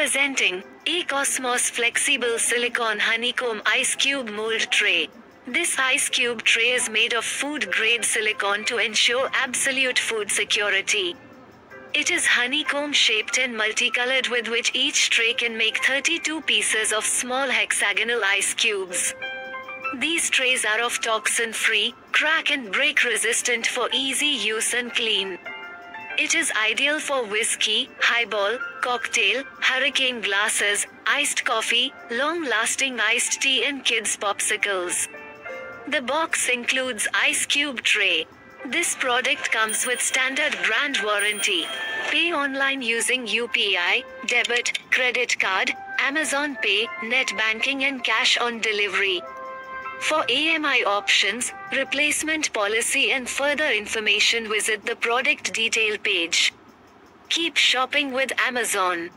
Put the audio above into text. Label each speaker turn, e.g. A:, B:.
A: Presenting eCosmos Flexible Silicone Honeycomb Ice Cube Mold Tray. This ice cube tray is made of food grade silicone to ensure absolute food security. It is honeycomb shaped and multicolored, with which each tray can make 32 pieces of small hexagonal ice cubes. These trays are of toxin free, crack and break resistant for easy use and clean. It is ideal for whiskey, highball, cocktail, hurricane glasses, iced coffee, long lasting iced tea, and kids' popsicles. The box includes ice cube tray. This product comes with standard brand warranty. Pay online using UPI, debit, credit card, Amazon Pay, net banking, and cash on delivery. For EMI options, replacement policy, and further information, visit the product detail page. Keep shopping with Amazon.